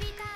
びた